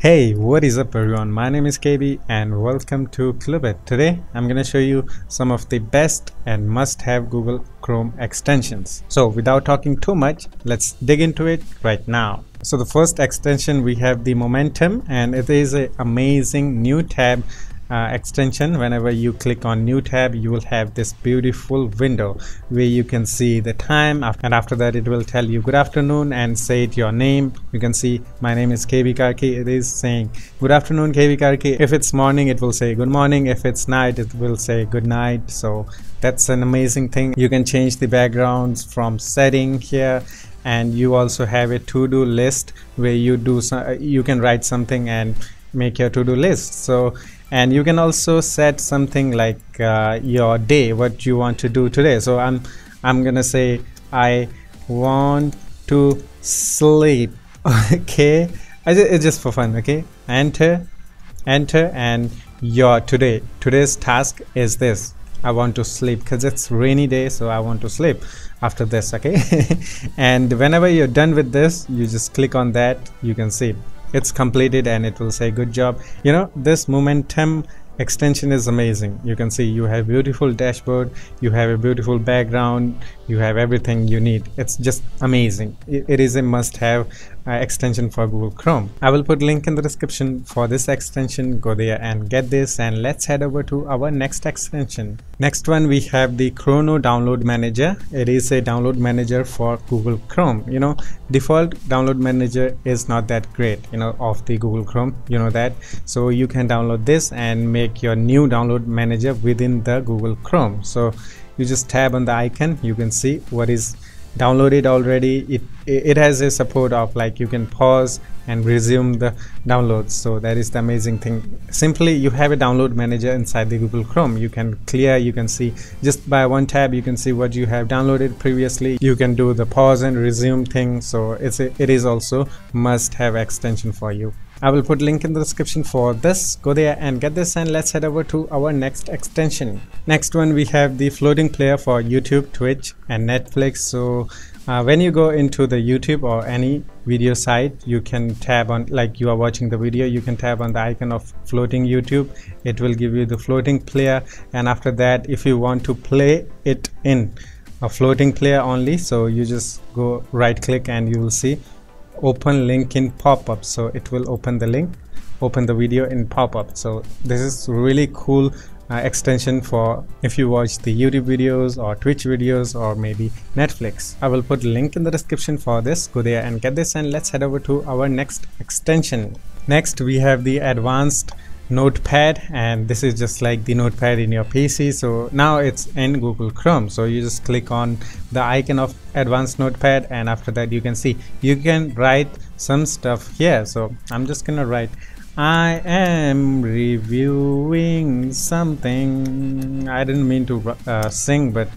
Hey, what is up everyone? My name is KB and welcome to Kilobit. Today I'm going to show you some of the best and must-have Google Chrome extensions. So without talking too much, let's dig into it right now. So the first extension we have the Momentum and it is an amazing new tab uh, extension. Whenever you click on new tab you will have this beautiful window where you can see the time. And after that it will tell you good afternoon and say it your name. You can see my name is KB Karki. It is saying good afternoon KB Karki. If it's morning it will say good morning. If it's night it will say good night. So that's an amazing thing. You can change the backgrounds from setting here and you also have a to-do list where you do some, you can write something and make your to-do list. So and you can also set something like uh, your day what you want to do today. So i'm i'm gonna say i want to sleep. Okay? It's just for fun okay? Enter enter and your today today's task is this. I want to sleep because it's rainy day so i want to sleep after this okay? And whenever you're done with this you just click on that you can see it's completed and it will say good job. You know this momentum extension is amazing. You can see you have beautiful dashboard you have a beautiful background you have everything you need. It's just amazing. It, is a must-have uh, extension for google chrome. I will put link in the description for this extension. Go there and get this and let's head over to our next extension. Next one we have the chrono download manager. It is a download manager for google chrome. You know default download manager is not that great you know of the google chrome. You know that. So you can download this and make your new download manager within the google chrome. So you just tab on the icon. You can see what is downloaded already. It it has a support of like you can pause and resume the downloads. So that is the amazing thing. Simply you have a download manager inside the google chrome. You can clear you can see just by one tab you can see what you have downloaded previously. You can do the pause and resume thing. So it's a, it is also must have extension for you I will put link in the description for this. Go there and get this and let's head over to our next extension. Next one we have the floating player for YouTube, Twitch and Netflix. So uh, when you go into the YouTube or any video site, you can tab on like you are watching the video, you can tab on the icon of floating YouTube. It will give you the floating player and after that if you want to play it in a floating player only so you just go right click and you will see open link in pop-up so it will open the link open the video in pop-up so this is really cool uh, extension for if you watch the YouTube videos or Twitch videos or maybe Netflix. I will put link in the description for this. Go there and get this and let's head over to our next extension. Next we have the advanced notepad and this is just like the notepad in your pc so now it's in google chrome. So you just click on the icon of advanced notepad and after that you can see you can write some stuff here. So i'm just gonna write i am reviewing something. I didn't mean to uh, sing but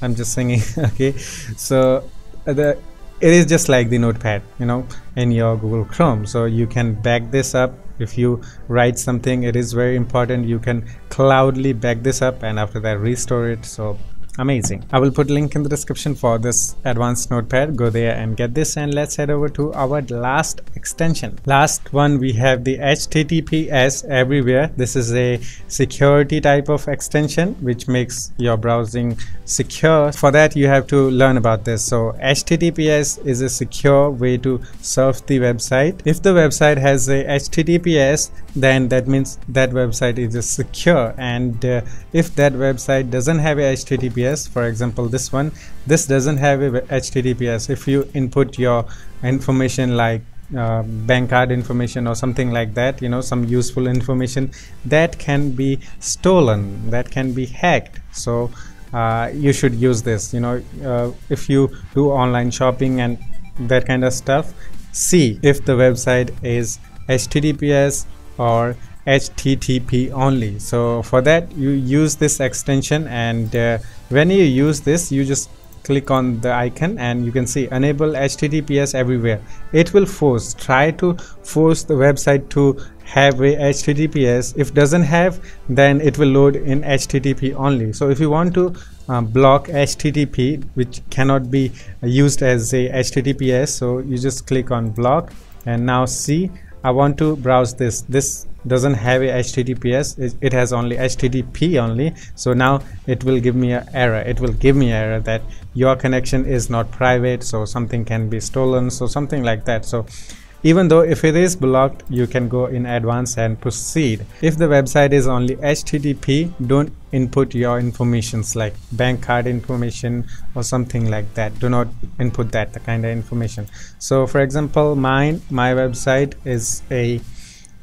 i'm just singing okay? So uh, the it is just like the notepad you know in your google chrome. So you can back this up. If you write something it is very important. You can cloudly back this up and after that restore it. So amazing. I will put link in the description for this advanced notepad go there and get this and let's head over to our last extension. Last one we have the https everywhere. This is a security type of extension which makes your browsing secure. For that you have to learn about this. So https is a secure way to surf the website. If the website has a https then that means that website is secure. And uh, if that website doesn't have a https for example this one this doesn't have a https if you input your information like uh, bank card information or something like that you know some useful information that can be stolen that can be hacked. So uh, you should use this you know uh, if you do online shopping and that kind of stuff see if the website is https or http only. So for that you use this extension and uh, when you use this you just click on the icon and you can see enable https everywhere. It will force try to force the website to have a https if doesn't have then it will load in http only. So if you want to uh, block http which cannot be used as a https so you just click on block and now see I want to browse this. This doesn't have a https it, it, has only http only. So now it will give me an error. It will give me error that your connection is not private so something can be stolen so something like that. So even though if it is blocked you can go in advance and proceed. If the website is only http don't input your informations like bank card information or something like that. Do not input that the kind of information. So for example mine my website is a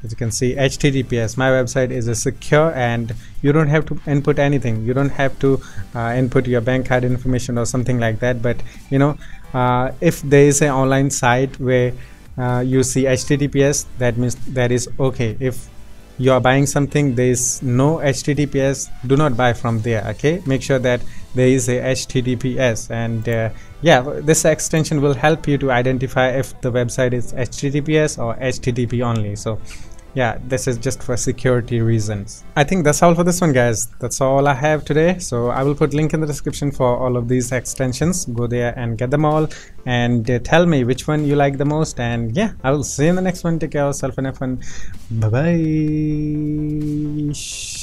as you can see https my website is a secure and you don't have to input anything. You don't have to uh, input your bank card information or something like that. But you know uh, if there is an online site where uh, you see https that means that is okay. If you are buying something there is no https do not buy from there okay? Make sure that there is a https and uh, yeah this extension will help you to identify if the website is https or http only. So yeah this is just for security reasons. I think that's all for this one guys. That's all i have today. So i will put link in the description for all of these extensions. Go there and get them all and uh, tell me which one you like the most. And yeah i will see you in the next one. Take care of yourself and have fun. Bye bye